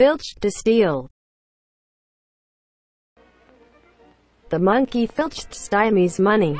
filched to steal. The monkey filched Stymie's money.